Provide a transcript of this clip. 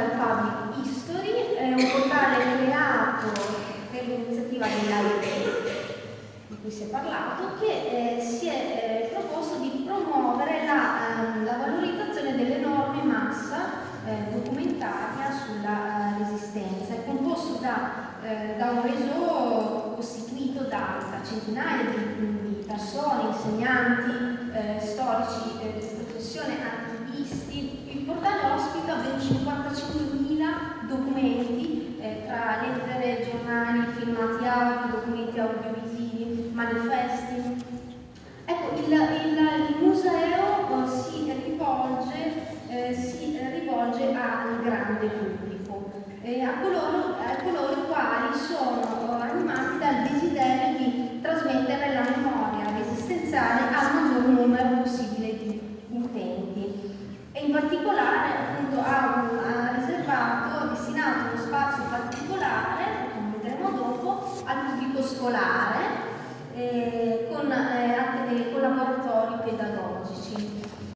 Digital Public History, è un portale creato per l'iniziativa dell'AIP di cui si è parlato, che eh, si è eh, proposto di promuovere la, eh, la, valorizzazione delle norme massa eh, documentaria sulla eh, resistenza. È composto da, eh, da un reso costituito da, da centinaia di, di, persone, insegnanti, storici di professione, attivisti. Il giornali, filmati audio, documenti audiovisivi, manifesti. Ecco, il, il, il museo si rivolge, eh, si rivolge al grande pubblico, eh, a, coloro, a coloro i quali sono animati dal desiderio di trasmettere la memoria resistenziale al maggior numero possibile di utenti. E in particolare appunto ha, scolare eh, con, eh, eh con laboratori pedagogici.